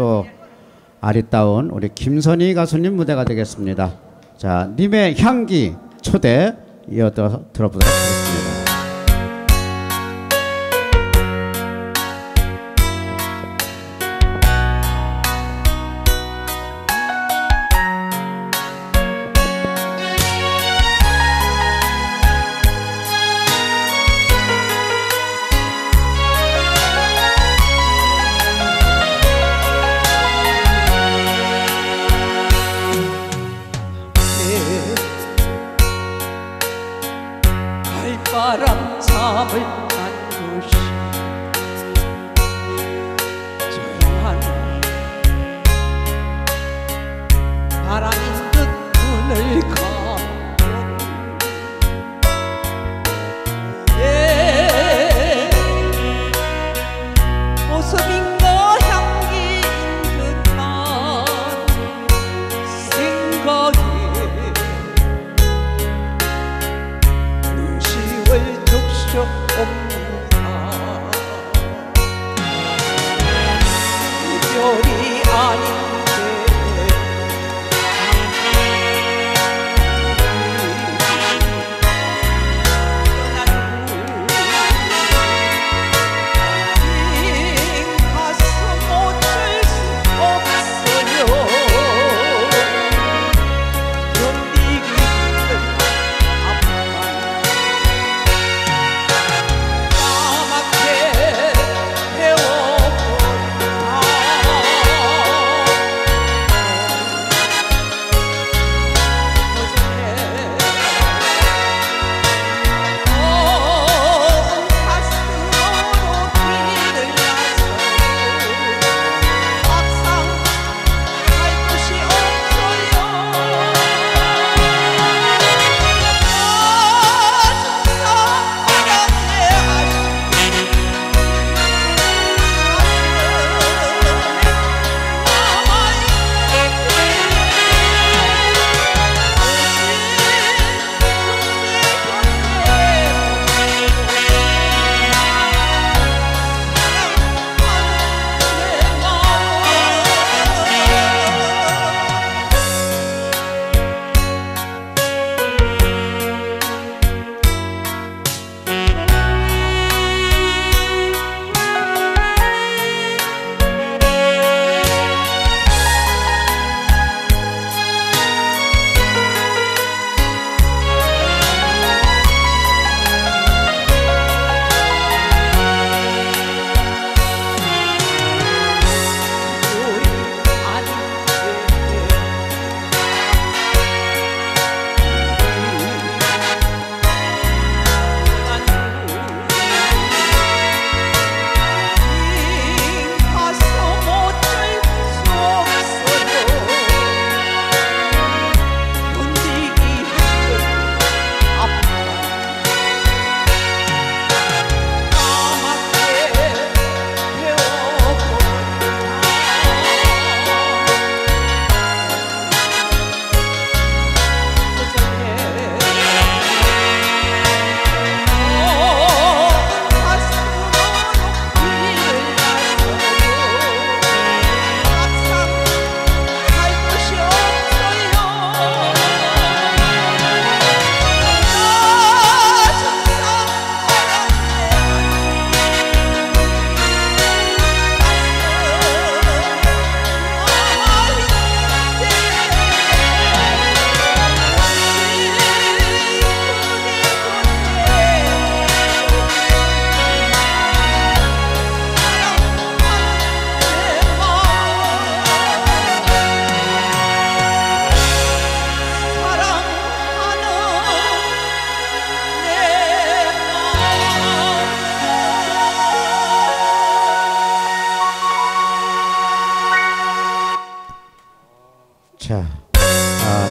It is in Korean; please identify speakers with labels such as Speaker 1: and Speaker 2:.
Speaker 1: 또 아리따운 우리 김선희 가수님 무대가 되겠습니다. 자, 님의 향기 초대 이어 들어보도록 하겠습니다.
Speaker 2: 사람 잡을
Speaker 1: çok